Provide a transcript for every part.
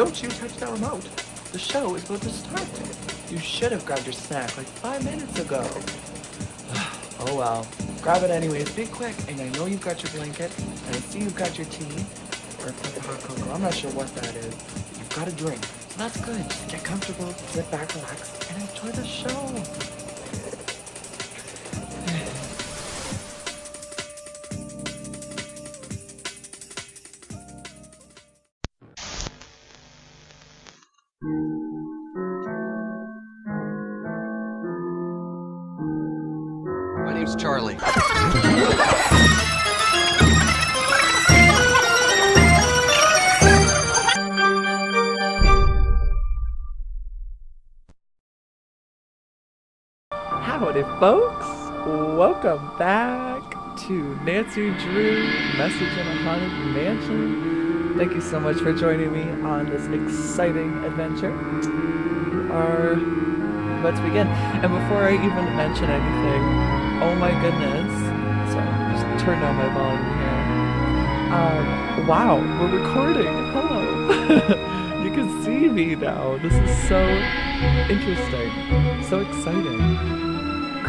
Don't you touch that remote. The show is about to start. You should have grabbed your snack like five minutes ago. oh well. Grab it anyways. Be quick. And I know you've got your blanket. And I see you've got your tea. Or hot cocoa. I'm not sure what that is. You've got a drink. So that's good. Just get comfortable, sit back, relax, and enjoy the show. Nancy Drew Message in a Haunted Mansion. Thank you so much for joining me on this exciting adventure. We are to begin. And before I even mention anything, Oh my goodness. Sorry, just turn down my volume here. Um, wow, we're recording. Hello. you can see me now. This is so interesting. So exciting.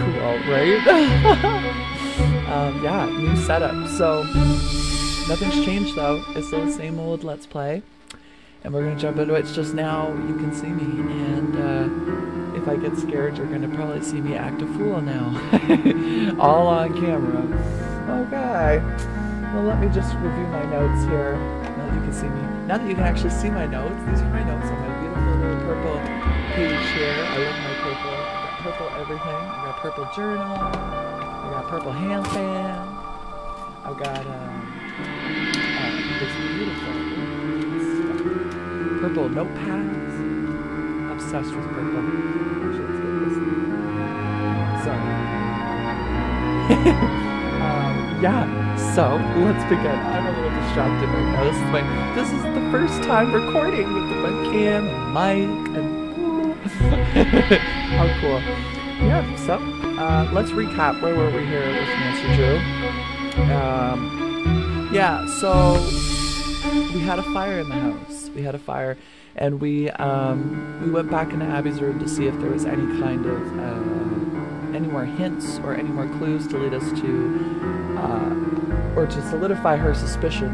Cool, right? um, yeah, new setup. So, nothing's changed though. It's still the same old Let's Play. And we're going to jump into it. It's just now you can see me. And, uh, if I get scared, you're going to probably see me act a fool now. All on camera. Okay. Well, let me just review my notes here. Now that you can see me. Now that you can actually see my notes, these are my notes on my beautiful little purple page here. I love my purple. Everything. I got purple journal. I got purple hand fan. I've got um, uh, this beautiful purple notepads. Obsessed with purple. Sorry. um, yeah, so let's begin. I'm a little distracted right now. This is my this is the first time recording with the webcam and mic and how cool. Yeah, so uh, let's recap where were we here with Nancy Drew. Um, yeah, so we had a fire in the house. We had a fire and we um, we went back into Abby's room to see if there was any kind of uh, any more hints or any more clues to lead us to, uh, or to solidify her suspicion,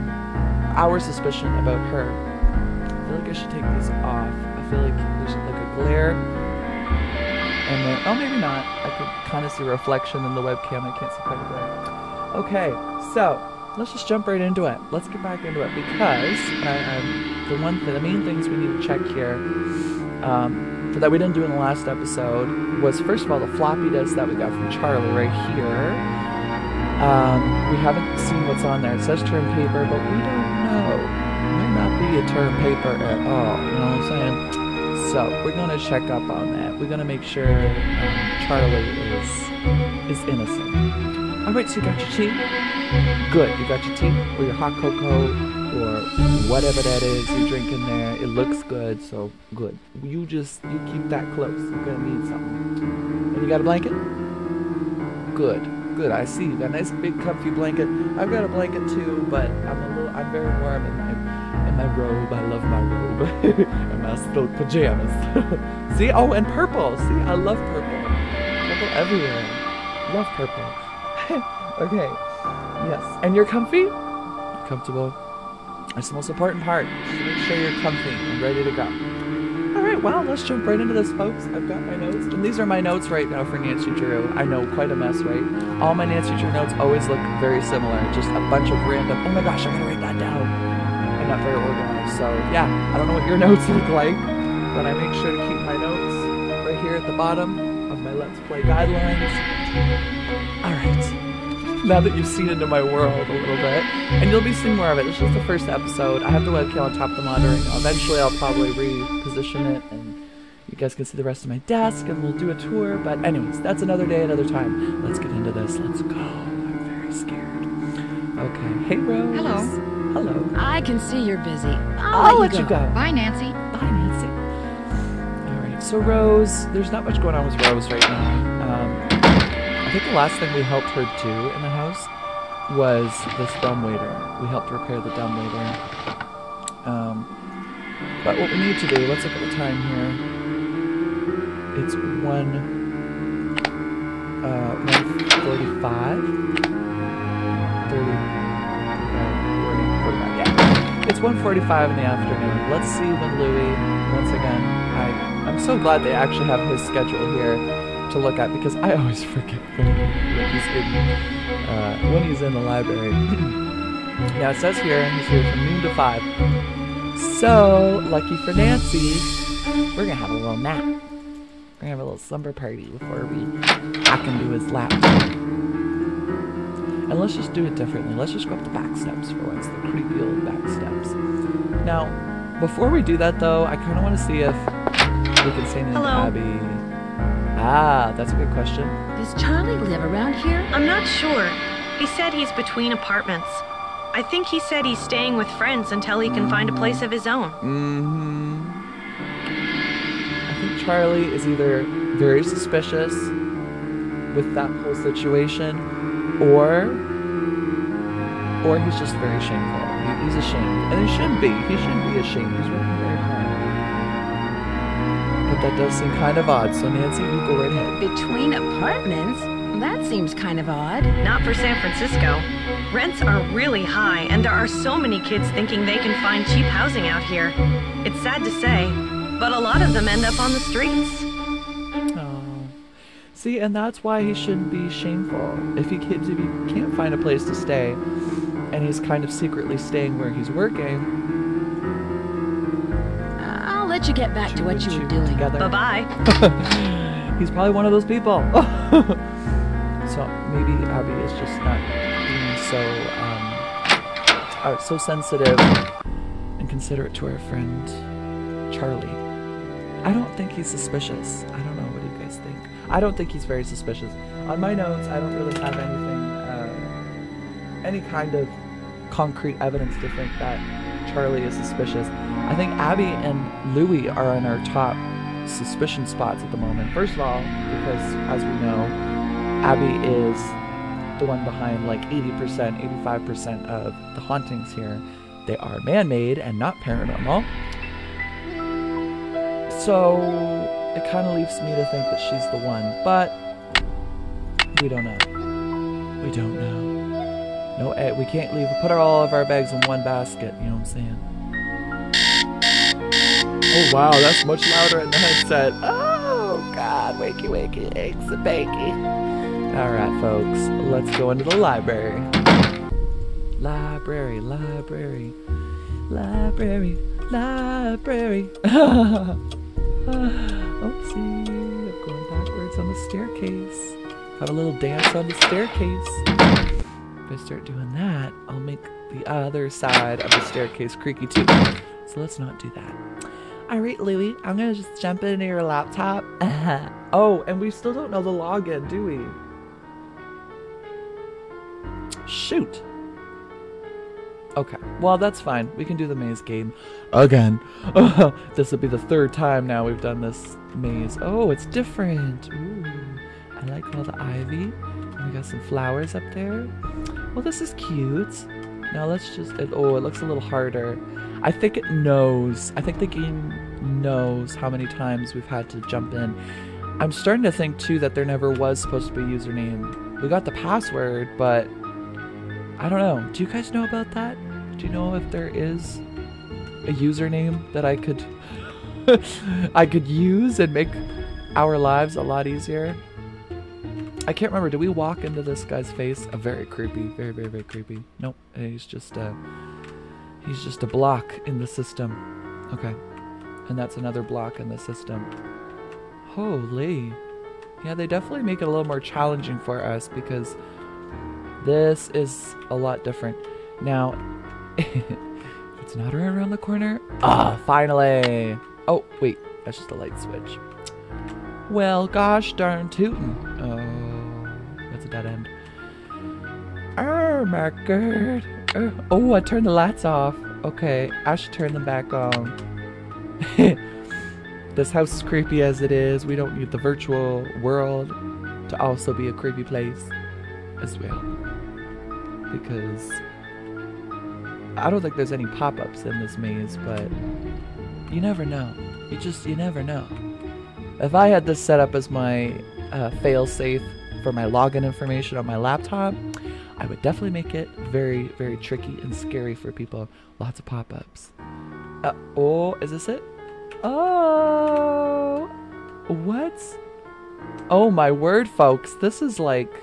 our suspicion about her. I feel like I should take these off. I feel like there's like glare. And then, oh, maybe not. I could kind of see a reflection in the webcam. I can't see quite a glare. Okay, so let's just jump right into it. Let's get back into it because I, I, the one the main things we need to check here. Um, that we didn't do in the last episode was first of all the floppy disk that we got from Charlie right here. Um, we haven't seen what's on there. It says term paper, but we don't know. It might not be a term paper at all. You know what I'm saying? So we're gonna check up on that. We're gonna make sure um, Charlie is is innocent. All right, so you got your tea. Good. You got your tea or your hot cocoa or whatever that is you're drinking there. It looks good, so good. You just you keep that close. You're gonna need something. And you got a blanket? Good, good. I see. You got a nice big comfy blanket. I've got a blanket too, but I'm a little I'm very warm in my robe. I love my robe and my silk pajamas. see? Oh, and purple. See, I love purple. Purple everywhere. Love purple. okay. Yes. And you're comfy? Comfortable? That's the most important part. Just make sure you're comfy and ready to go. Alright, well, let's jump right into this, folks. I've got my notes. And these are my notes right now for Nancy Drew. I know, quite a mess, right? All my Nancy Drew notes always look very similar. Just a bunch of random, oh my gosh, I gotta write that down. Very organized, so yeah, I don't know what your notes look like, but I make sure to keep my notes right here at the bottom of my Let's Play guidelines. Alright now that you've seen into my world a little bit. And you'll be seeing more of it. This is the first episode. I have the webcam on top of the monitor. Eventually, I'll probably reposition it and you guys can see the rest of my desk and we'll do a tour. But, anyways, that's another day, another time. Let's get into this. Let's go. I'm very scared. Okay. Hey, Rose. Hello. Hello. I can see you're busy. I'll, I'll let, you, go. you go. Bye, Nancy. Bye, Nancy. All right. So, Rose, there's not much going on with Rose right now. Um, I think the last thing we helped her do in the house was this dumbwaiter. We helped repair the dumbwaiter. Um, But what we need to do, let's look at the time here. It's 1, uh, 145. It's 1.45 in the afternoon. Let's see when Louis, once again, I, I'm so glad they actually have his schedule here to look at because I always forget when, he's in, uh, when he's in the library. now it says here, he's here from noon to 5. So, lucky for Nancy, we're gonna have a little nap. We're gonna have a little slumber party before we hack into his lap. And let's just do it differently. Let's just go up the back steps for once, the creepy old back steps. Now, before we do that though, I kind of want to see if we can say anything to Hello? Abby. Ah, that's a good question. Does Charlie live around here? I'm not sure. He said he's between apartments. I think he said he's staying with friends until he can find a place of his own. Mm-hmm. I think Charlie is either very suspicious with that whole situation, or or he's just very shameful. He, he's ashamed, and he should be. He shouldn't be ashamed. He's working very hard. But that does seem kind of odd. So Nancy, you go right ahead. Between apartments? That seems kind of odd. Not for San Francisco. Rents are really high, and there are so many kids thinking they can find cheap housing out here. It's sad to say, but a lot of them end up on the streets. Oh. See, and that's why he shouldn't be shameful. If he, if he can't find a place to stay, and he's kind of secretly staying where he's working, I'll let you get back to what you were doing. together. Bye bye. he's probably one of those people. so maybe Abby is just not being so um, uh, so sensitive and considerate to her friend Charlie. I don't think he's suspicious. I don't know. What do you guys think? I don't think he's very suspicious. On my notes, I don't really have anything, uh, any kind of concrete evidence to think that Charlie is suspicious. I think Abby and Louie are in our top suspicion spots at the moment. First of all, because as we know, Abby is the one behind like 80%, 85% of the hauntings here. They are man made and not paranormal. So it kind of leaves me to think that she's the one, but we don't know. We don't know. No, eh, we can't leave. Put all of our bags in one basket. You know what I'm saying? Oh wow, that's much louder in the headset. Oh God, wakey wakey, eggs and bakey. All right, folks, let's go into the library. Library, library, library, library. Oopsie, I'm going backwards on the staircase. Have a little dance on the staircase. If I start doing that, I'll make the other side of the staircase creaky too. So let's not do that. All right, Louie, I'm gonna just jump into your laptop. oh, and we still don't know the login, do we? Shoot. Okay, well, that's fine. We can do the maze game again. this will be the third time now we've done this maze. Oh, it's different. Ooh, I like all the ivy. And we got some flowers up there. Well, this is cute. Now let's just. It, oh, it looks a little harder. I think it knows. I think the game knows how many times we've had to jump in. I'm starting to think too that there never was supposed to be a username. We got the password, but I don't know. Do you guys know about that? Do you know if there is a username that I could I could use and make our lives a lot easier? I can't remember. Did we walk into this guy's face? A very creepy, very very very creepy. Nope, he's just a he's just a block in the system. Okay, and that's another block in the system. Holy, yeah, they definitely make it a little more challenging for us because this is a lot different. Now, it's not right around the corner, ah, finally. Oh wait, that's just a light switch. Well, gosh darn tootin'. Dead end. Oh my god. Oh, oh, I turned the lights off. Okay, I should turn them back on. this house is creepy as it is. We don't need the virtual world to also be a creepy place as well. Because I don't think there's any pop ups in this maze, but You never know. You just, you never know. If I had this set up as my uh, fail-safe for my login information on my laptop, I would definitely make it very, very tricky and scary for people. Lots of pop-ups. Uh, oh, is this it? Oh, what? Oh my word, folks! This is like,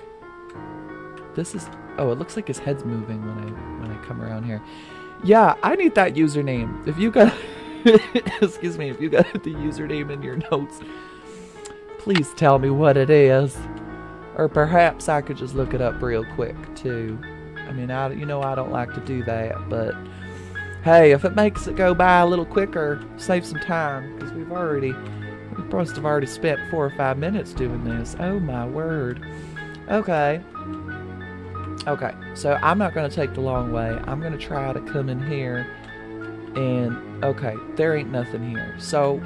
this is. Oh, it looks like his head's moving when I when I come around here. Yeah, I need that username. If you got, excuse me, if you got the username in your notes, please tell me what it is. Or perhaps I could just look it up real quick too. I mean, I you know I don't like to do that, but hey, if it makes it go by a little quicker, save some time because we've already we must have already spent four or five minutes doing this. Oh my word. Okay. Okay, so I'm not going to take the long way. I'm going to try to come in here and, okay, there ain't nothing here. So,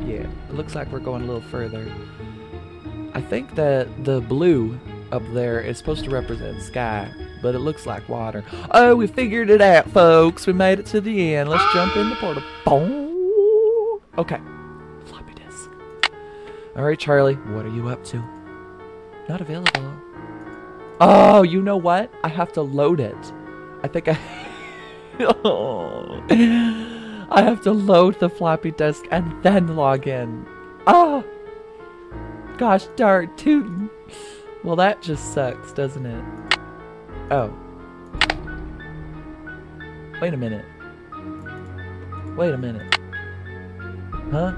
yeah, it looks like we're going a little further. I think that the blue up there is supposed to represent sky, but it looks like water. Oh, we figured it out, folks. We made it to the end. Let's jump in the portal. Boom. Okay, floppy disk. All right, Charlie, what are you up to? Not available. Oh, you know what? I have to load it. I think I... oh. I have to load the floppy disk and then log in. Oh! Gosh darn tootin'. Well, that just sucks, doesn't it? Oh. Wait a minute. Wait a minute. Huh?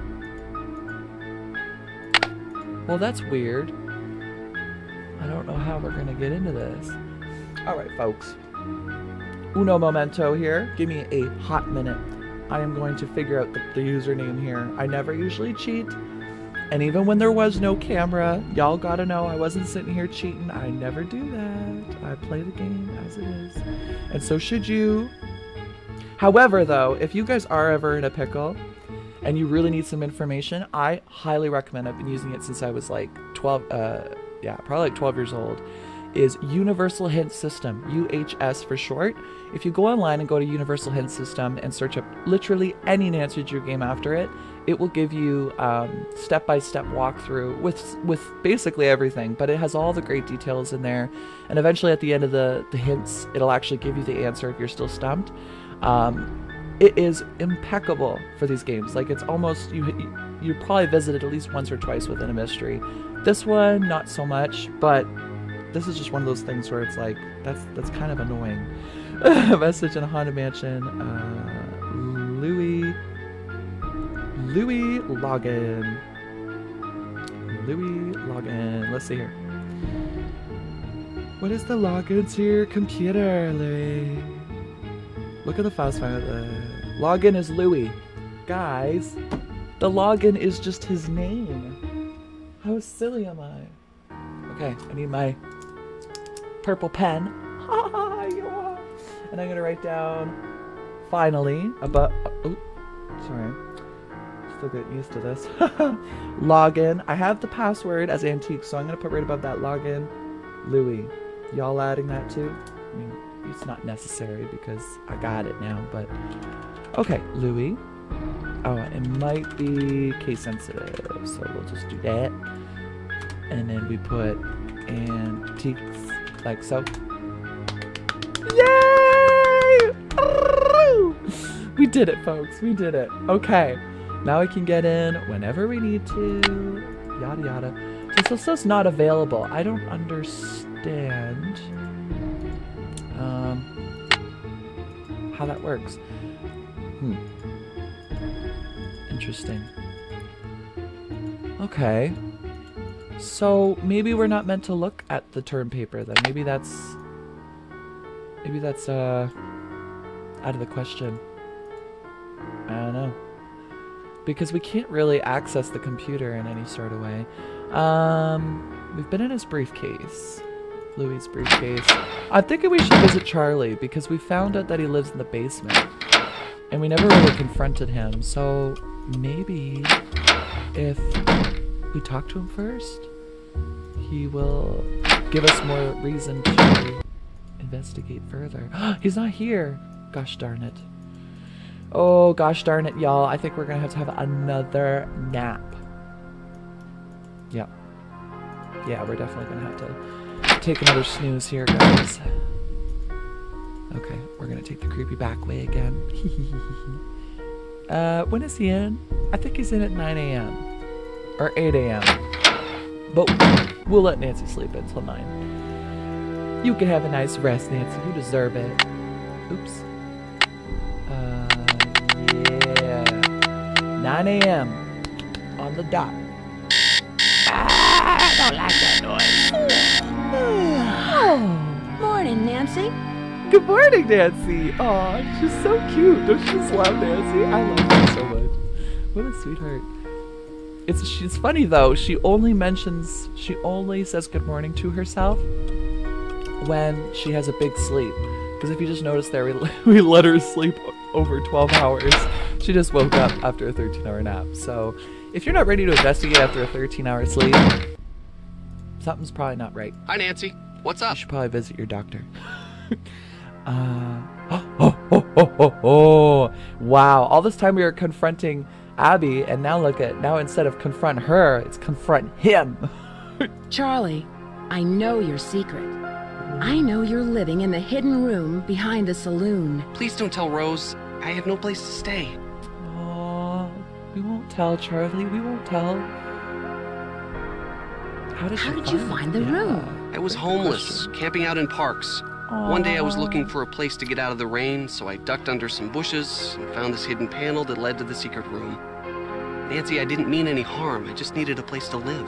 Well, that's weird. I don't know how we're gonna get into this. Alright, folks. Uno momento here. Give me a hot minute. I am going to figure out the, the username here. I never usually cheat. And even when there was no camera, y'all gotta know I wasn't sitting here cheating. I never do that. I play the game as it is. And so should you. However, though, if you guys are ever in a pickle and you really need some information, I highly recommend. I've been using it since I was like 12, uh, yeah, probably like 12 years old, is Universal Hint System, UHS for short. If you go online and go to Universal Hint System and search up literally any Nancy Drew game after it, it will give you um, step-by-step walkthrough with with basically everything, but it has all the great details in there. And eventually, at the end of the the hints, it'll actually give you the answer if you're still stumped. Um, it is impeccable for these games. Like it's almost you you probably visited at least once or twice within a mystery. This one, not so much, but this is just one of those things where it's like that's that's kind of annoying. Message in a haunted mansion. Uh, Louis. Louis login. Louis login. Let's see here. What is the login to your computer, Louis? Look at the fast file. Uh, login is Louis. Guys, the login is just his name. How silly am I? Okay, I need my purple pen. and I'm gonna write down finally about. Oh, sorry. Still getting used to this. login. I have the password as antique, so I'm gonna put right above that login. Louis. Y'all adding that too? I mean, it's not necessary because I got it now, but okay, Louis. Oh, it might be case sensitive, so we'll just do that. And then we put antiques like so. Yay! We did it, folks. We did it. Okay. Now we can get in whenever we need to. Yada yada. So this says not available. I don't understand um, how that works. Hmm. Interesting. Okay. So maybe we're not meant to look at the term paper then. Maybe that's maybe that's uh out of the question. I don't know. Because we can't really access the computer in any sort of way. Um we've been in his briefcase. Louis' briefcase. I'm thinking we should visit Charlie because we found out that he lives in the basement. And we never really confronted him, so maybe if we talk to him first, he will give us more reason to investigate further. He's not here! Gosh darn it. Oh gosh darn it, y'all. I think we're gonna have to have another nap. Yep. Yeah, we're definitely gonna have to take another snooze here, guys. Okay, we're gonna take the creepy back way again. uh, when is he in? I think he's in at 9 a.m. or 8 a.m. But we'll let Nancy sleep until 9. You can have a nice rest, Nancy. You deserve it. Oops. 9 a.m. on the dot. Ah, I don't like that noise. Morning, Nancy. Good morning, Nancy. Aw, she's so cute. Don't you just love Nancy? I love her so much. What a sweetheart. It's she's funny though. She only mentions she only says good morning to herself when she has a big sleep. Because if you just notice there, we, we let her sleep over 12 hours. She just woke up after a 13 hour nap. So if you're not ready to investigate after a 13 hour sleep, something's probably not right. Hi, Nancy. What's up? You should probably visit your doctor. uh, oh, oh, oh, oh, oh. Wow. All this time we were confronting Abby, and now look at, now instead of confront her, it's confront him. Charlie, I know your secret. I know you're living in the hidden room behind the saloon. Please don't tell Rose. I have no place to stay. Aw, we won't tell Charlie. We won't tell. How did, How she did you find the room? I was Good homeless, question. camping out in parks. One day I was looking for a place to get out of the rain, so I ducked under some bushes and found this hidden panel that led to the secret room. Nancy, I didn't mean any harm. I just needed a place to live.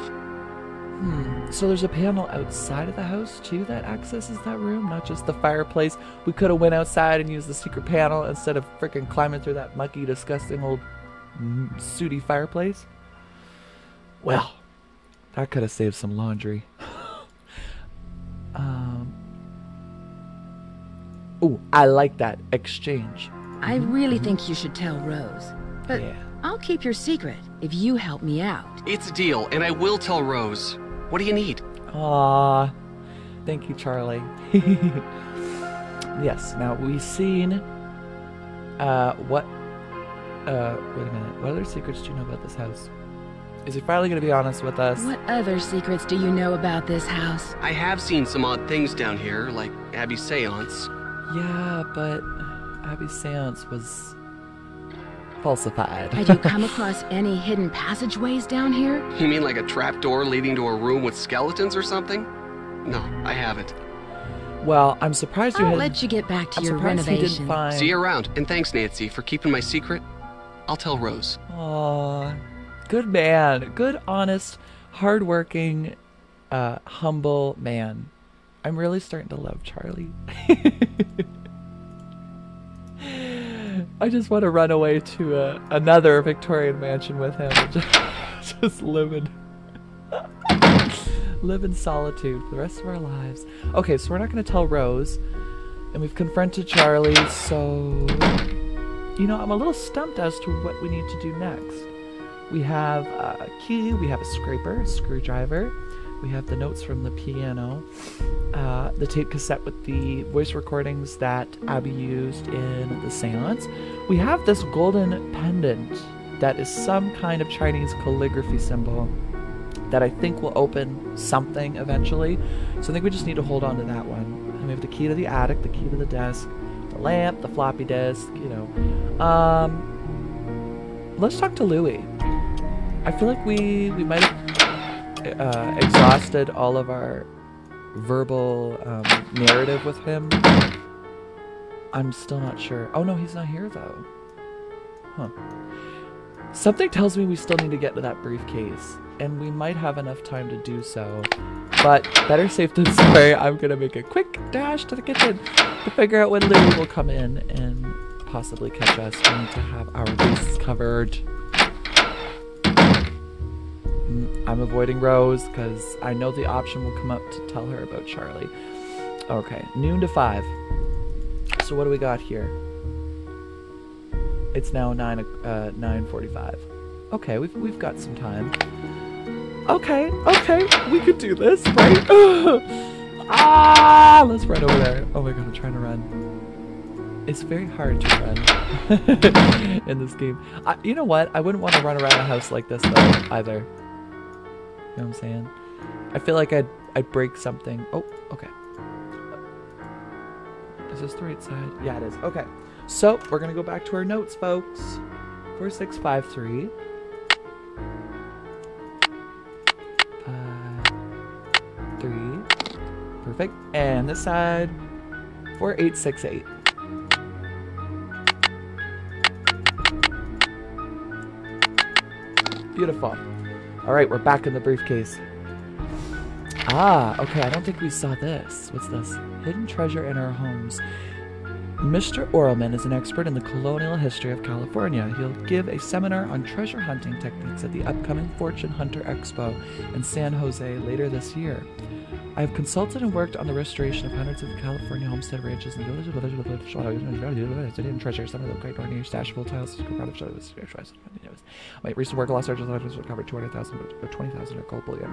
Hmm. So there's a panel outside of the house too that accesses that room, not just the fireplace. We could have went outside and used the secret panel instead of freaking climbing through that mucky, disgusting old sooty fireplace. Well, that could have saved some laundry. um. Ooh, I like that exchange. I really think you should tell Rose. But Yeah. I'll keep your secret if you help me out. It's a deal, and I will tell Rose. What do you need? Aw, thank you, Charlie. yes. Now we've seen. Uh, what? Uh, wait a minute. What other secrets do you know about this house? Is he finally gonna be honest with us? What other secrets do you know about this house? I have seen some odd things down here, like Abby's seance. Yeah, but Abby's seance was falsified. Had you come across any hidden passageways down here? You mean like a trapdoor leading to a room with skeletons or something? No, I haven't. well, I'm surprised you I'll had. let you get back to I'm your surprised he renovation. didn't find. See you around, and thanks, Nancy, for keeping my secret. I'll tell Rose. Aw, good man. Good, honest, hardworking, uh, humble man. I'm really starting to love Charlie. I just want to run away to uh, another Victorian mansion with him just, just live in live in solitude for the rest of our lives. Okay, so we're not going to tell Rose, and we've confronted Charlie. So you know, I'm a little stumped as to what we need to do next. We have a key, we have a scraper, a screwdriver, we have the notes from the piano, uh, the tape cassette with the voice recordings that Abby used in the seance. We have this golden pendant that is some kind of Chinese calligraphy symbol that I think will open something eventually. So I think we just need to hold on to that one. And we have the key to the attic, the key to the desk, the lamp, the floppy disk, you know. Um, let's talk to Louie. I feel like we we might have uh, exhausted all of our verbal um, narrative with him. I'm still not sure. Oh no, he's not here though. Huh. Something tells me we still need to get to that briefcase, and we might have enough time to do so. But better safe than sorry. I'm gonna make a quick dash to the kitchen to figure out when Lily will come in and possibly catch us. We need to have our bases covered. Mm, I'm avoiding Rose because I know the option will come up to tell her about Charlie. Okay, noon to five. So what do we got here? It's now nine uh, nine forty-five. Okay, we've we've got some time okay, okay, we could do this, right? ah, let's run over there. Oh my god, I'm trying to run. It's very hard to run in this game. I, you know what? I wouldn't want to run around a house like this though, either. You know what I'm saying? I feel like I'd, I'd break something. Oh, okay. Is this the right side? Yeah, it is. Okay. So, we're going to go back to our notes, folks. 4653. Perfect. And this side. Four eight six eight. Beautiful. All right, we're back in the briefcase. Ah, okay, I don't think we saw this. What's this? Hidden treasure in our homes. Mr. Orelman is an expert in the colonial history of California. He'll give a seminar on treasure hunting techniques at the upcoming Fortune Hunter Expo in San Jose later this year. I have consulted and worked on the restoration of hundreds of California homestead ranches and villages, villages, hidden treasure. Some of the great ordinary stashable tiles, my recent work, Lost Arches, recovered 200,000 or 20,000 gold bullion.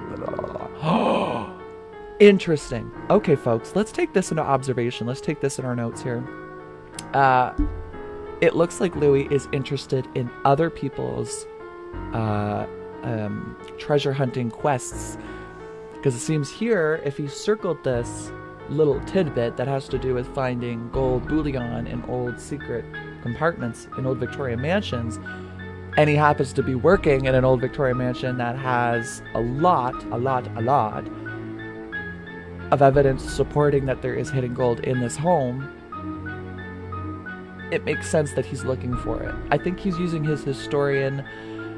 Interesting. Okay, folks, let's take this into observation. Let's take this in our notes here. Uh, it looks like Louis is interested in other people's uh, um, treasure hunting quests. Because it seems here, if he circled this little tidbit that has to do with finding gold bullion in old secret compartments in old Victorian mansions, and he happens to be working in an old Victorian mansion that has a lot, a lot, a lot of evidence supporting that there is hidden gold in this home, it makes sense that he's looking for it. I think he's using his historian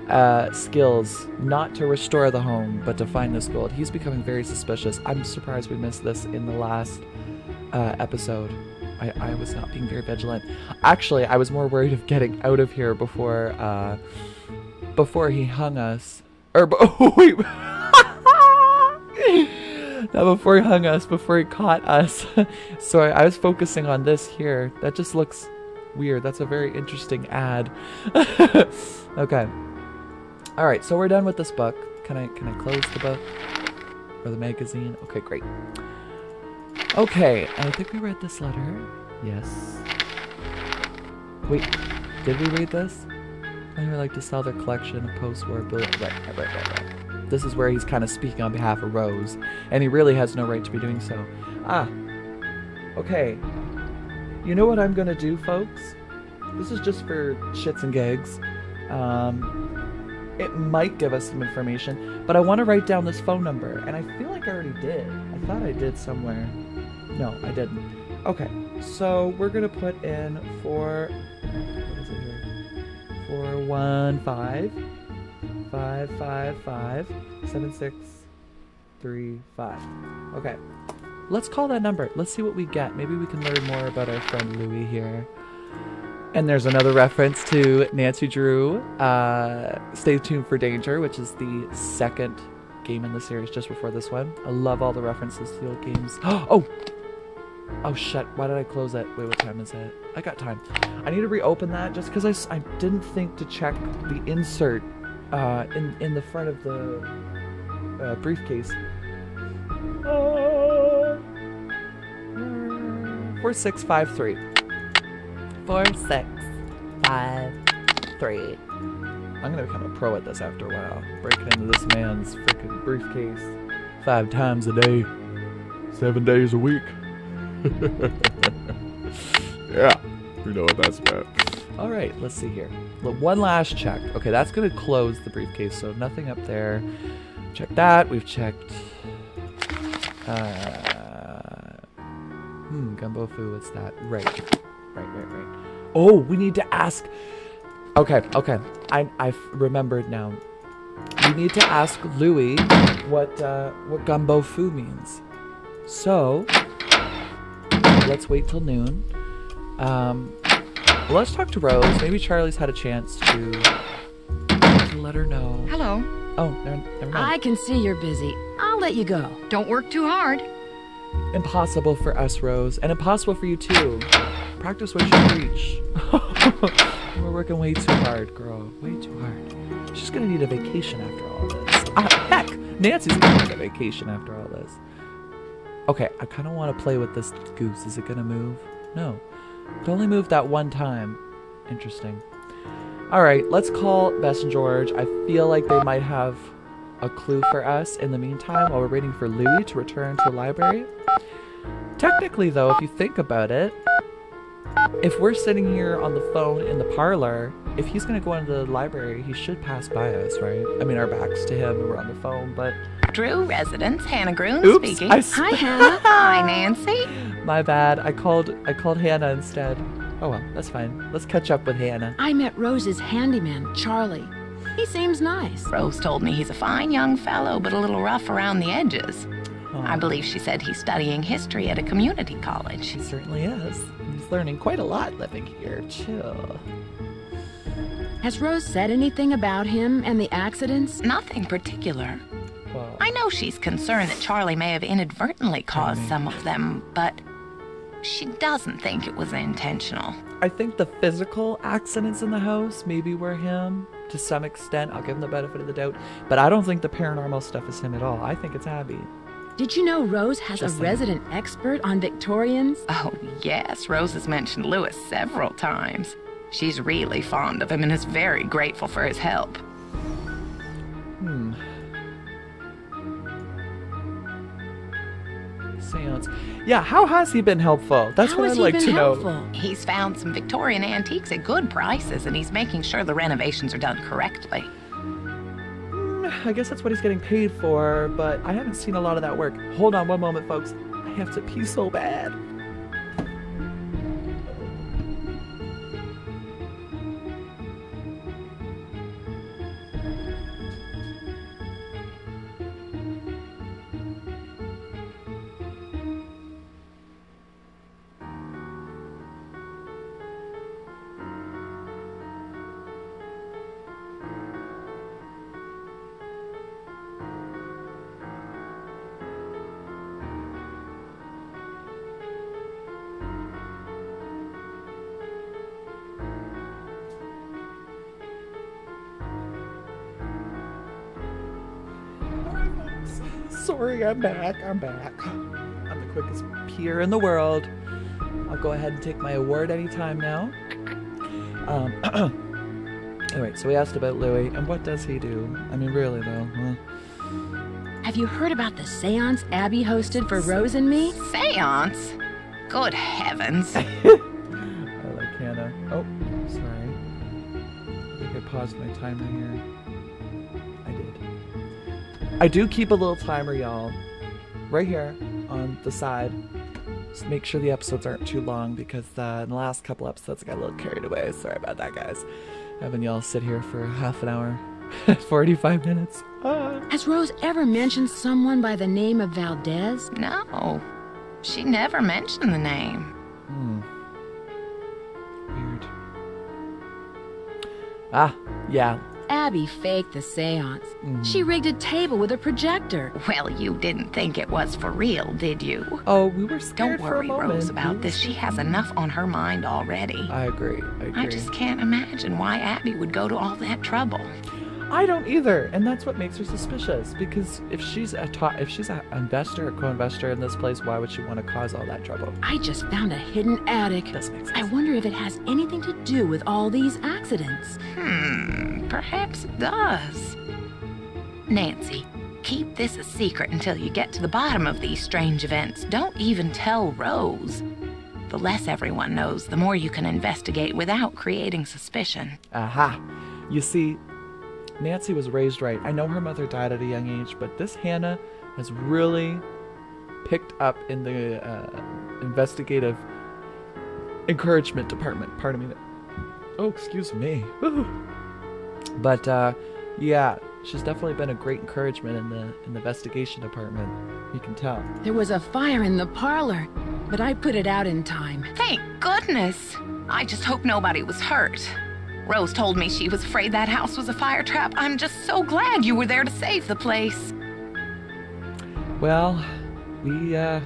uh, skills not to restore the home, but to find this gold. He's becoming very suspicious. I'm surprised we missed this in the last uh, episode. I, I was not being very vigilant. Actually, I was more worried of getting out of here before uh, before he hung us. Or oh, wait. Not before he hung us, before he caught us. so I, I was focusing on this here. That just looks weird. That's a very interesting ad. okay. All right, so we're done with this book. Can I can I close the book or the magazine? Okay, great. Okay, I think we read this letter. Yes. Wait, did we read this? I would like to sell their collection of post-war. Right, right, right, right, right. This is where he's kind of speaking on behalf of Rose, and he really has no right to be doing so. Ah, okay. You know what I'm gonna do, folks? This is just for shits and gigs. Um, it might give us some information, but I want to write down this phone number, and I feel like I already did. I thought I did somewhere. No, I didn't. Okay, so we're gonna put in four. What is it here? Four one five five five five seven six three five. Okay, let's call that number. Let's see what we get. Maybe we can learn more about our friend Louis here. And there's another reference to Nancy Drew. Uh, Stay tuned for Danger, which is the second game in the series just before this one. I love all the references to the old games. Oh, Oh shit, why did I close that? Wait, what time is it? I got time. I need to reopen that just because I, I didn't think to check the insert uh, in, in the front of the uh, briefcase. Uh, 4653. 4653. I'm gonna become a pro at this after a while. Breaking into this man's freaking briefcase five times a day, seven days a week. yeah, we know what that's about. All right, let's see here. One last check. Okay, that's going to close the briefcase, so nothing up there. Check that. We've checked. Uh, Gum Bo Fu. What's that? Right, right, right, right. Oh, we need to ask. Okay, okay. I I've remembered now. We need to ask Louis what uh, what Gum Bo Fu means. So let's wait till noon. Um, let's talk to Rose. Maybe Charlie's had a chance to, to let her know. Hello. Oh, never, never mind. I can see you're busy. I'll let you go. Don't work too hard. Impossible for us, Rose, and impossible for you too. Practice what you preach. We're working way too hard, girl. Way too hard. She's gonna need a vacation after all this. Ah, heck, Nancy's gonna need a vacation after all this. Okay, I kind of want to play with this goose. Is it gonna move? No. It only moved that one time. Interesting. All right, let's call Bess and George. I feel like they might have a clue for us in the meantime while we're waiting for Louis to return to the library. Technically, though, if you think about it, if we're sitting here on the phone in the parlor, if he's going to go into the library, he should pass by us, right? I mean, our backs to him and we're on the phone, but Drew residence, Hannah Gruen oops, speaking. I sp- Hi, Hannah. Hi, Nancy. my bad. I called I called Hannah instead. Oh well, that's fine. Let's catch up with Hannah. I met Rose's handyman, Charlie. He seems nice. Rose told me he's a fine young fellow, but a little rough around the edges. I believe she said he's studying history at a community college. He certainly is. He's learning quite a lot living here, too. Has Rose said anything about him and the accidents? Nothing particular. Well, I know she's concerned that Charlie may have inadvertently caused me. some of them, but she doesn't think it was intentional. I think the physical accidents in the house maybe were him to some extent. I'll give him the benefit of the doubt. But I don't think the paranormal stuff is him at all. I think it's Abby. Did you know Rose has Just a saying. resident expert on Victorians? Oh, yes, Rose has mentioned Louis several times. She's really fond of him and is very grateful for his help. Hmm. Seance. Yeah, how has he been helpful? That's How what I'd like been to know. He's found some Victorian antiques at good prices, and he's making sure the renovations are done correctly. Mm, I guess that's what he's getting paid for, but I haven't seen a lot of that work. Hold on one moment, folks. I have to pee so bad. I'm back. I'm back. I'm the quickest peer in the world. I'll go ahead and take my award anytime now. Um, all right, so we asked about Louis, and what does he do? I mean, really though. Huh? Have you heard about the seance Abby hosted for Rose and me? Seance? Good heavens. I like Hannah. Oh, sorry. I think I paused my timer here. I do keep a little timer, y'all. Right here on the side. Just make sure the episodes aren't too long because uh, in the last couple episodes I got a little carried away. Sorry about that, guys. Having y'all sit here for half an hour, 45 minutes. Ah. Has Rose ever mentioned someone by the name of Valdez? No, she never mentioned the name. Hmm. Weird. Ah, yeah. Abby faked the seance. Mhm. She rigged a table with a projector. Well, you didn't think it was for real, did you? Oh, we were scared Don't for a worry. Rose, about this. She has enough on her mind already. I agree. I agree. I just can't imagine why Abby would go to all that trouble. I don't either, and that's what makes her suspicious. Because if she's a ta- if she's an investor, a co-investor in this place, why would she want to cause all that trouble? I just found a hidden attic. Does make I wonder if it has anything to do with all these accidents. Hmm, perhaps it does. Nancy, keep this a secret until you get to the bottom of these strange events. Don't even tell Rose. The less everyone knows, the more you can investigate without creating suspicion. Aha! You see, Nancy was raised right. I know her mother died at a young age, but this Hannah has really picked up in the uh, investigative encouragement department. Pardon me. Oh, excuse me. Woo. But uh, yeah, she's definitely been a great encouragement in the in the investigation department. You can tell. There was a fire in the parlor, but I put it out in time. Thank goodness! I just hope nobody was hurt. Rose told me she was afraid that house was a fire trap. I'm just so glad you were there to save the place. Well, we uh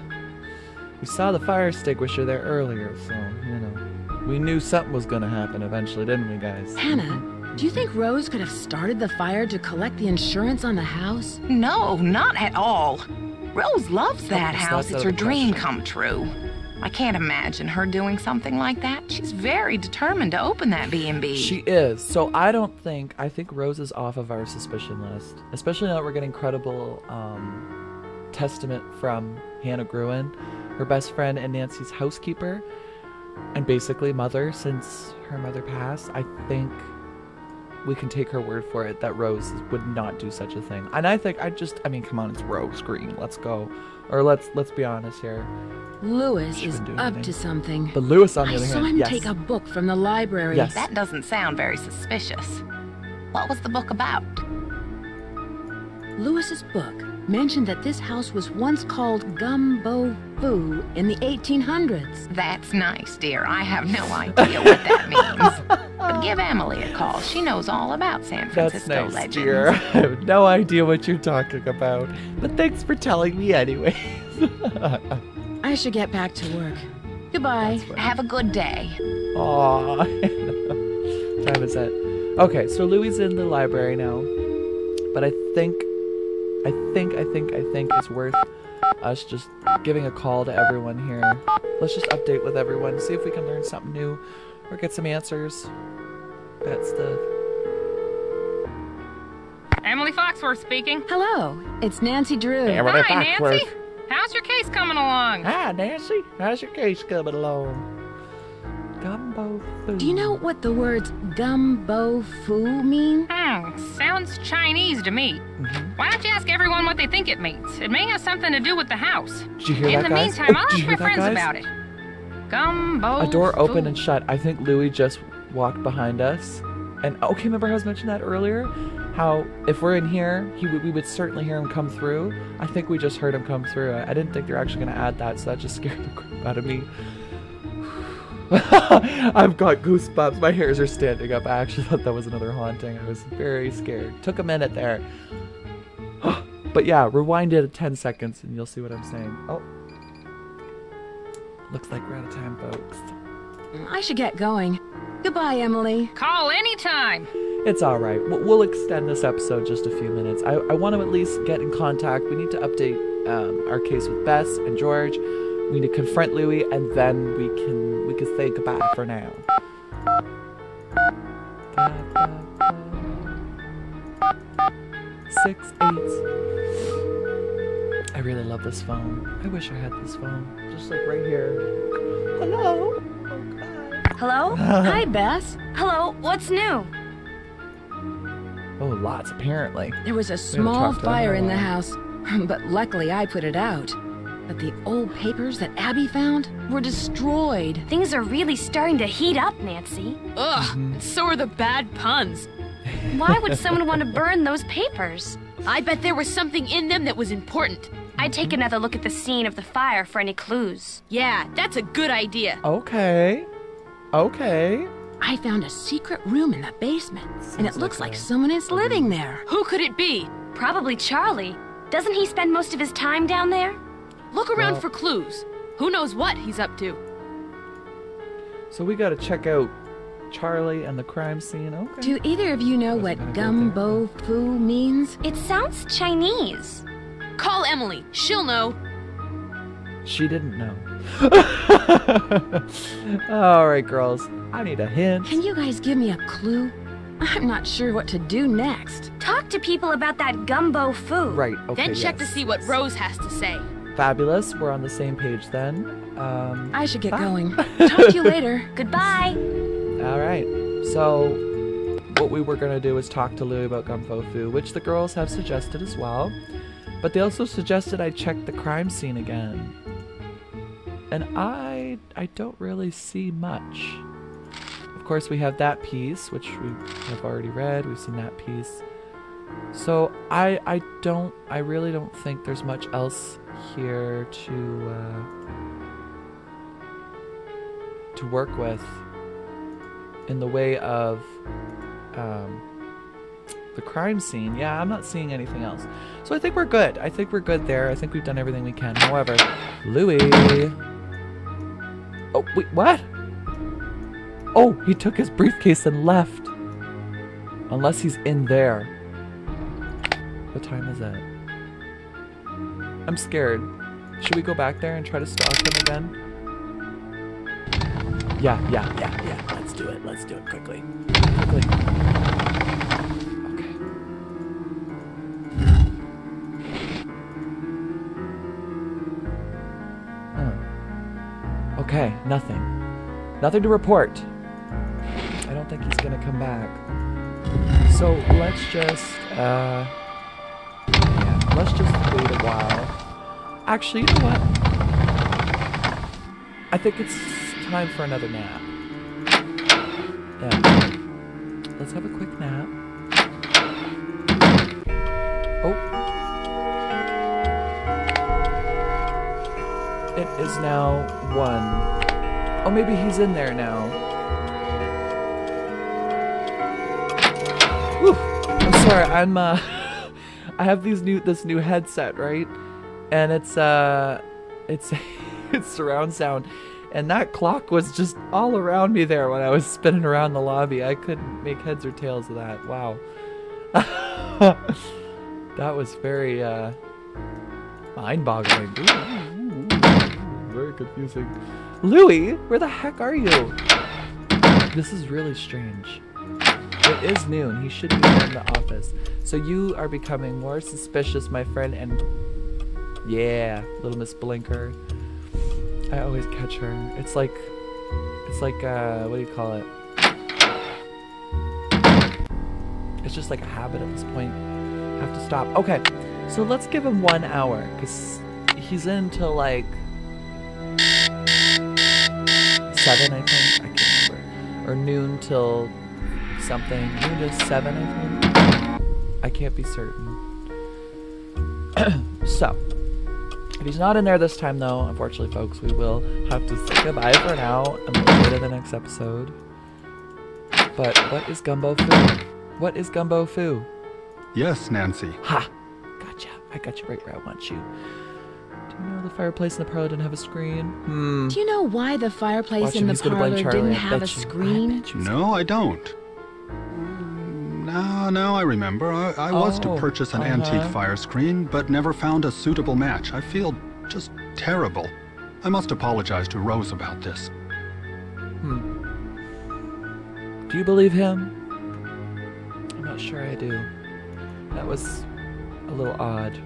we saw the fire extinguisher there earlier, so you know we knew something was gonna happen eventually, didn't we, guys? Hannah, do you think Rose could have started the fire to collect the insurance on the house? No, not at all. Rose loves that it's house. It's her dream question. come true. I can't imagine her doing something like that. She's very determined to open that B&B. She is. So I don't think I think Rose is off of our suspicion list, especially now that we're getting credible um, testament from Hannah Gruen, her best friend and Nancy's housekeeper, and basically mother since her mother passed. I think we can take her word for it that Rose would not do such a thing. And I think I just I mean, come on, it's Rose Green. Let's go. Or let's let's be honest here. Louis is up anything. to something. But Louis on the I other saw hand, him yes. take a book from the library. Yes. That doesn't sound very suspicious. What was the book about? Louis's book mentioned that this house was once called Gumbo Foo in the 1800s. That's nice, dear. I have no idea what that means. But give Emily a call. She knows all about San Francisco That's Francisco nice, legends. dear. I have no idea what you're talking about. But thanks for telling me anyway. I should get back to work. Goodbye. Have a good day. Aww. Time is it? Okay, so Louis is in the library now. But I think, I think, I think, I think it's worth us just giving a call to everyone here. Let's just update with everyone, see if we can learn something new or get some answers. That's the. Emily Foxworth speaking. Hello, it's Nancy Drew. Emily Hi, Foxworth. Nancy. How's your case coming along? Hi, Nancy. How's your case coming along? Gumbo food. Do you know what the words Gumbo Foo mean? Hmm, sounds Chinese to me. Mm-hmm. Why don't you ask everyone what they think it means? It may have something to do with the house. Did you hear In that, the guys? meantime, Oh, I'll did you ask my hear that, friends guys? about it. Gumbo. A door opened and shut. I think Louis just walked behind us. And okay, remember how I was mentioning that earlier? How if we're in here, he would, we would certainly hear him come through. I think we just heard him come through. I, I didn't think they were actually going to add that, so that just scared the crap out of me. I've got goosebumps. My hairs are standing up. I actually thought that was another haunting. I was very scared. Took a minute there. but yeah, rewind it 10 seconds and you'll see what I'm saying. Oh. Looks like we're out of time, folks. I should get going. Goodbye, Emily. Call anytime. It's all right. We'll, we'll extend this episode just a few minutes. I, I want to at least get in contact. We need to update um, our case with Bess and George. We need to confront Louis, and then we can we can say goodbye for now. Six eight. I really love this phone. I wish I had this phone, just like right here. Hello. Oh, Hello? Hi, Bess. Hello, what's new? Oh, lots apparently. There was a small fire in in the house, but luckily I put it out. But the old papers that Abby found were destroyed. Things are really starting to heat up, Nancy. Ugh, Mm-hmm. and so are the bad puns. Why would someone want to burn those papers? I bet there was something in them that was important. I'd take another look at the scene of the fire for any clues. Yeah, that's a good idea. Okay. Okay. I found a secret room in the basement, and it looks like like someone is living there. Who could it be? Probably Charlie. Doesn't he spend most of his time down there? Look around Well- for clues. Who knows what he's up to? So we gotta check out Charlie and the crime scene. Okay. Do either of you know Wasn't what gonna go there. gumbo foo means? It sounds Chinese. Call Emily. She'll know. She didn't know. All right, girls. I need a hint. Can you guys give me a clue? I'm not sure what to do next. Talk to people about that Gum Bo Fu. Right. Okay. then check yes. to see what Rose has to say. Fabulous. We're on the same page then. Um. I should get Bye. going. Talk to you later. Goodbye. All right. So, what we were gonna do is talk to Louis about Gum Bo Fu, which the girls have suggested as well. But they also suggested I check the crime scene again. And I I don't really see much. Of course, we have that piece, which we have already read. We've seen that piece. So I I don't I really don't think there's much else here to uh, to work with in the way of um, the crime scene. Yeah, I'm not seeing anything else. So I think we're good. I think we're good there. I think we've done everything we can. However, Louis. Oh, wait, what? Oh, he took his briefcase and left. Unless he's in there. What time is it? I'm scared. Should we go back there and try to stalk him again? Yeah, yeah, yeah, yeah. Let's do it. Let's do it quickly. Quickly. Okay. Oh. Okay, nothing. Nothing to report. I don't think he's gonna come back. So let's just, uh, let's just wait a while. Actually, you know what? I think it's time for another nap. Yeah. Let's have a quick nap. Oh. It is now one. Oh, maybe he's in there now. Whew. I'm sorry. I'm uh, I have these new this new headset, right? And it's uh, it's it's surround sound, and that clock was just all around me there when I was spinning around the lobby. I couldn't make heads or tails of that. Wow. that was very uh, mind-boggling. Very confusing. Louis, where the heck are you? This is really strange. It is noon. He should be in the office. So you are becoming more suspicious, my friend, and yeah, little Miss Blinker. I always catch her. It's like, it's like, uh, what do you call it? It's just like a habit at this point. have to stop. Okay, so let's give him one hour, because he's in till like seven, I think. I can't remember. Or noon till something. Noon to seven, I think. I can't be certain. so, if he's not in there this time, though, unfortunately, folks, we will have to say goodbye for now and we'll wait in the next episode. But what is Gum Bo Fu? What is Gum Bo Fu? Yes, Nancy. Ha! Gotcha. I got you right where I want you. Do you know the fireplace in the parlor didn't have a screen? Hmm. Do you know why the fireplace Watch in him, the he's gonna blame parlor didn't have a bet I screen? No, I don't. No, no, I remember. I, I was to Oh, purchase an uh-huh. antique fire screen, but never found a suitable match. I feel just terrible. I must apologize to Rose about this. Hmm. Do you believe him? I'm not sure I do. That was a little odd.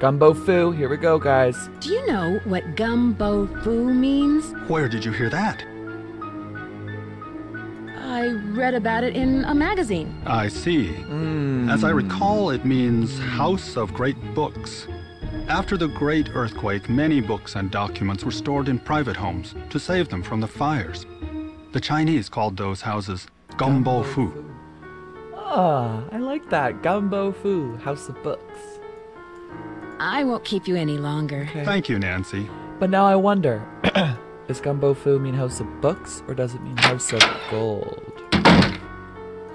Gum Bo Fu, here we go, guys. Do you know what gumbo foo means? Where did you hear that? I read about it in a magazine. I see. Mm. As I recall, it means House of Great Books. After the Great Earthquake, many books and documents were stored in private homes to save them from the fires. The Chinese called those houses Gum Bo Fu. Ah, I like that. Gum Bo Fu, House of Books. I won't keep you any longer. Okay. Thank you, Nancy. But now I wonder, does Gum Bo Fu mean House of Books or does it mean House of Gold?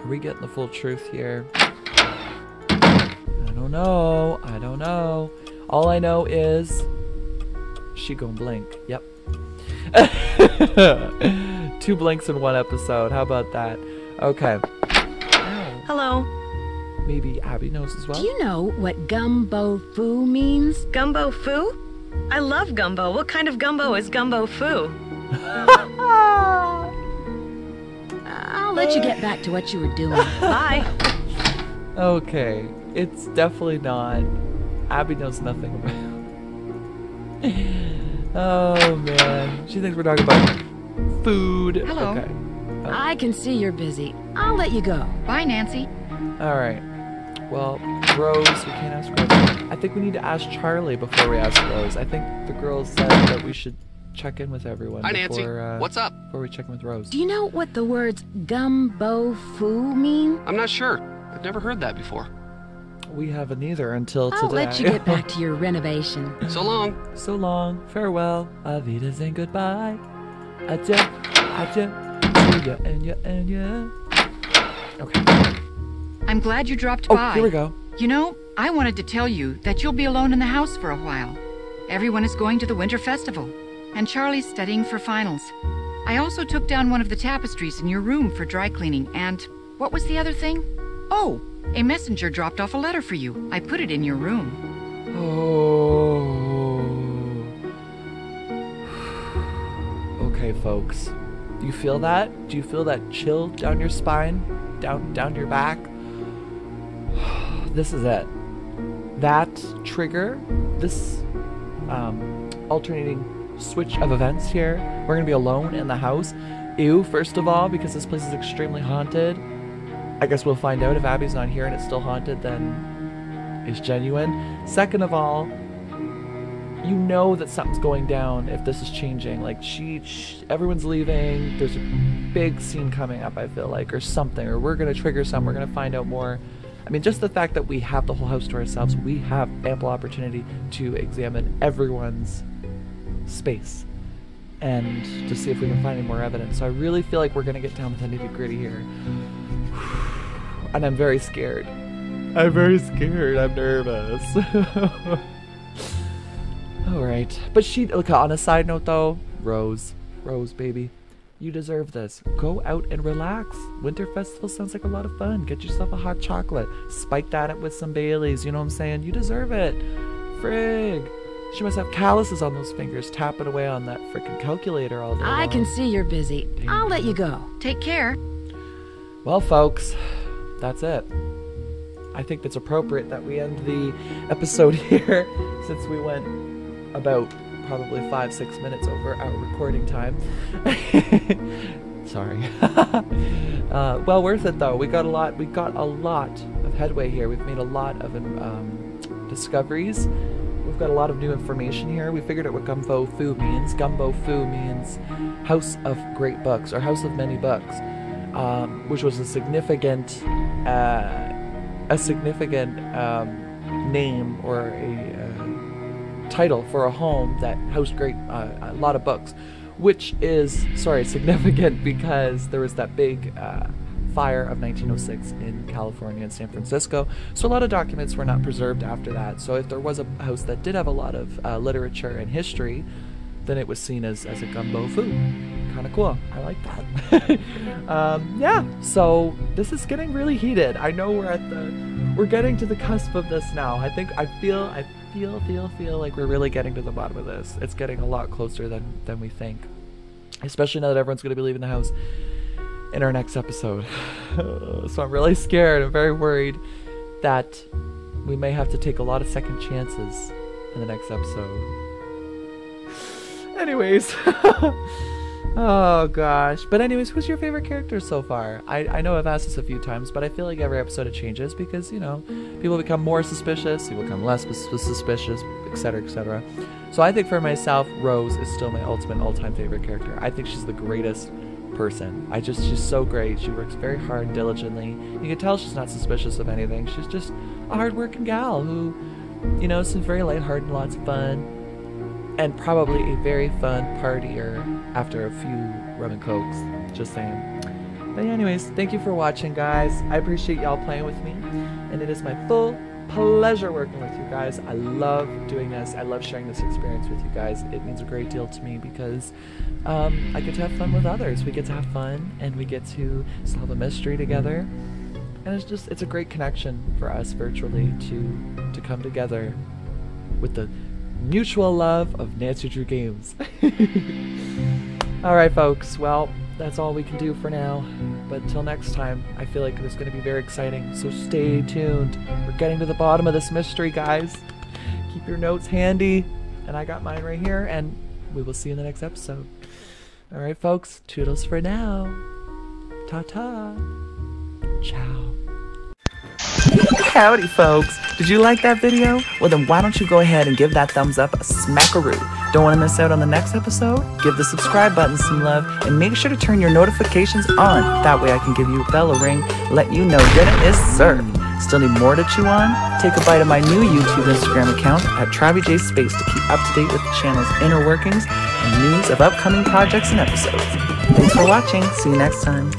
Are we getting the full truth here? I don't know. I don't know. All I know is she gonna blink. Yep. Two blinks in one episode. How about that? Okay. Hello. Maybe Abby knows as well. Do you know what gumbo foo means? Gum Bo Fu? I love gumbo. What kind of gumbo is Gum Bo Fu? I'll let you get back to what you were doing. Bye. Okay, it's definitely not. Abby knows nothing about. oh man, she thinks we're talking about food. Hello. Okay. Oh. I can see you're busy. I'll let you go. Bye, Nancy. All right. Well, Rose, we can't ask Rose. I think we need to ask Charlie before we ask Rose. I think the girls said that we should check in with everyone. Hi, Nancy. before, uh, What's up? Before we check in with Rose. Do you know what the words gumbo foo mean? I'm not sure. I've never heard that before. We haven't either until I'll today. let you get back to your renovation. So long. So long, farewell, Avidas and goodbye. Adieu, adieu, to and ya and ya. Okay. I'm glad you dropped Oh, by. here we go. You know, I wanted to tell you that you'll be alone in the house for a while. Everyone is going to the Winter Festival, and Charlie's studying for finals. I also took down one of the tapestries in your room for dry cleaning, and what was the other thing? Oh, a messenger dropped off a letter for you. I put it in your room. Oh. Okay, folks. You feel that? Do you feel that chill down your spine? Down down your back? this is it. That trigger, this um, alternating switch of events here. We're gonna be alone in the house. Ew, first of all, because this place is extremely haunted. I guess we'll find out if Abby's not here and it's still haunted, then it's genuine. Second of all, you know that something's going down if this is changing. Like she, she, everyone's leaving. There's a big scene coming up. I feel like, or something, or we're gonna trigger some. We're gonna find out more. I mean, just the fact that we have the whole house to ourselves, we have ample opportunity to examine everyone's space and to see if we can find any more evidence. So I really feel like we're gonna get down to the nitty gritty here, and I'm very scared. I'm very scared. I'm nervous. All right, but she. Look, on a side note though, Rose, Rose, baby, you deserve this. Go out and relax. Winter Festival sounds like a lot of fun. Get yourself a hot chocolate. Spike that up with some Baileys. You know what I'm saying? You deserve it. Frig. She must have calluses on those fingers, tapping away on that freaking calculator all day. I long. can see you're busy. I'll let you go. Take care. Well, folks, that's it. I think it's appropriate that we end the episode here since we went about probably five, six minutes over our recording time. Sorry. uh, well worth it though. We got a lot. We got a lot of headway here. We've made a lot of um, discoveries. We've got a lot of new information here. We figured out what Gum Bo Fu means. Gum Bo Fu means House of Great Books or House of Many Books, um, which was a significant, uh, a significant um, name or a uh, title for a home that housed great uh, a lot of books, which is sorry significant because there was that big uh, fire of 1906 in California and San Francisco. So a lot of documents were not preserved after that. So if there was a house that did have a lot of uh, literature and history, then it was seen as, as a gumbo food. Kind of cool. I like that. um, yeah. So this is getting really heated. I know we're at the we're getting to the cusp of this now. I think I feel I feel feel feel like we're really getting to the bottom of this. It's getting a lot closer than than we think. Especially now that everyone's going to be leaving the house in our next episode. so I'm really scared. I'm very worried that we may have to take a lot of second chances in the next episode. Anyways. oh gosh. But anyways, who's your favorite character so far? I, I know I've asked this a few times, but I feel like every episode it changes because, you know, people become more suspicious, people become less suspicious, etc., etc. So I think for myself, Rose is still my ultimate all-time favorite character. I think she's the greatest person. I just she's so great. She works very hard, diligently. You can tell she's not suspicious of anything. She's just a hardworking gal who, you know, seems very lighthearted lots of fun, and probably a very fun partier after a few rum and cokes. Just saying. But anyways, thank you for watching, guys. I appreciate y'all playing with me, and it is my full pleasure working with you guys. I love doing this. I love sharing this experience with you guys. It means a great deal to me because um, I get to have fun with others. We get to have fun and we get to solve a mystery together. And it's just it's a great connection for us virtually to to come together with the mutual love of Nancy Drew Games. Alright folks, well that's all we can do for now. But until next time, I feel like it's going to be very exciting. So stay tuned. We're getting to the bottom of this mystery, guys. Keep your notes handy. And I got mine right here. And we will see you in the next episode. All right, folks. Toodles for now. Ta ta. Ciao. Howdy, folks. Did you like that video? Well, then why don't you go ahead and give that thumbs up a smackaroo. Don't want to miss out on the next episode? Give the subscribe button some love and make sure to turn your notifications on. That way I can give you a bell a ring, let you know dinner is served. Still need more to chew on? Take a bite of my new YouTube Instagram account at J Space to keep up to date with the channel's inner workings and news of upcoming projects and episodes. Thanks for watching. See you next time.